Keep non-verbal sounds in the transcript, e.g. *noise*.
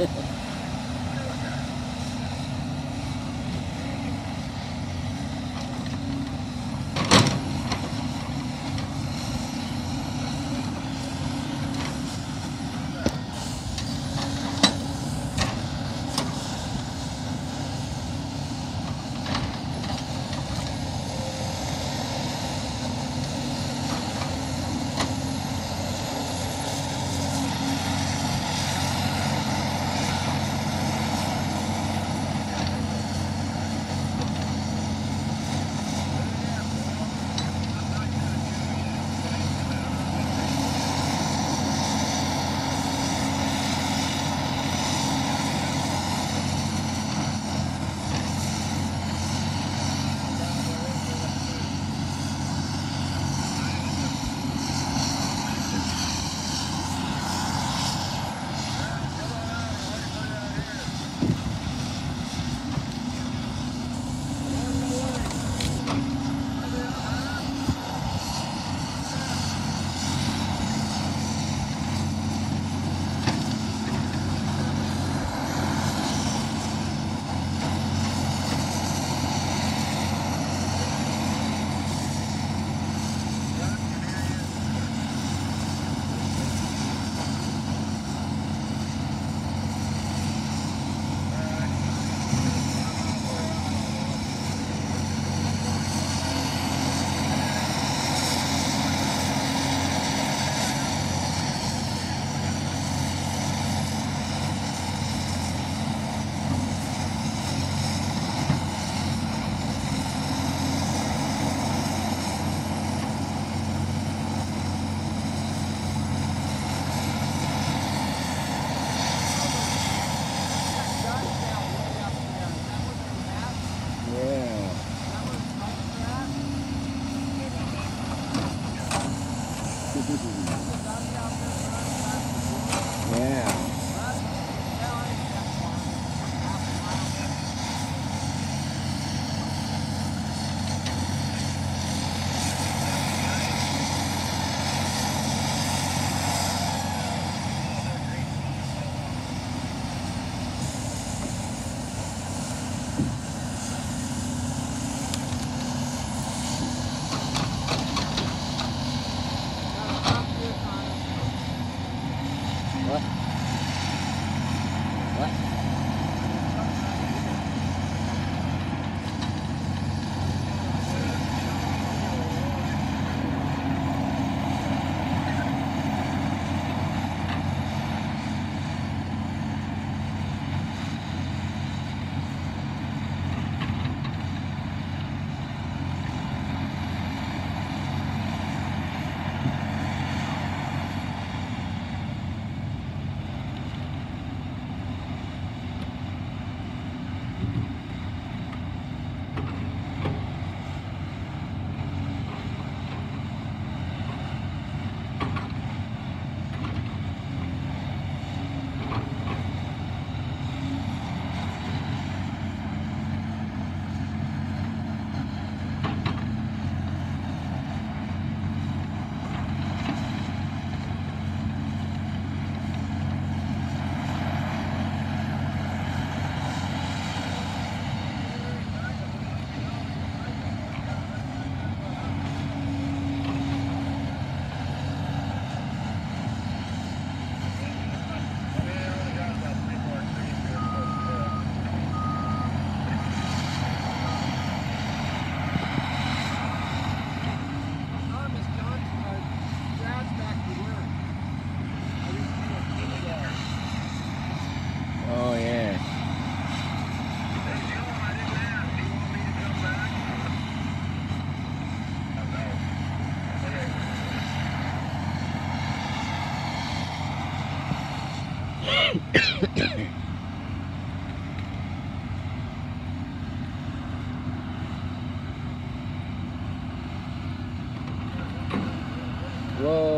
呵 *laughs* 呵 yeah. Whoa.